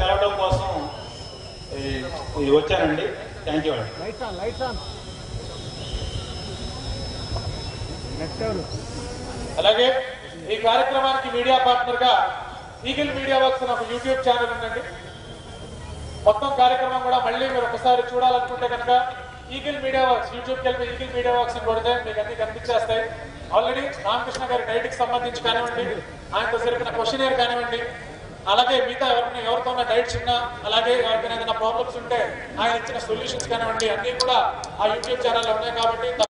తెలవడం కోసం వచ్చానండి thank you అండి lights on lights on next ఎవరు? అలాగే ఈ కార్యక్రమానికి మీడియా పార్ట్నర్గా ఈగిల్ మీడియా వర్క్స్ అని ఒక యూట్యూబ్ ఛానల్ ఉందండి. మొత్తం కార్యక్రమం కూడా మళ్ళీ మీరు ఒకసారి చూడాలనుకుంటే కనుక ఈగిల్ మీడియా వర్క్స్ యూట్యూబ్కి వెళ్ళి ఈగిల్ మీడియా వర్క్స్ అని కొడితే మీకు అన్ని కనిపించేస్తాయి. ఆల్రెడీ రామకృష్ణ గారి డైట్కి సంబంధించి కానివ్వండి ఆయనతో జరిపిన క్వశ్చన్ కానివ్వండి అలాగే మిగతా ఎవరిని ఎవరితో డైట్స్ ఉన్నా అలాగే ఎవరికైనా ఏదైనా ప్రాబ్లమ్స్ ఉంటే ఆయన ఇచ్చిన సొల్యూషన్స్ కానివ్వండి అన్ని కూడా ఆ యూట్యూబ్ ఛానల్లో ఉన్నాయి కాబట్టి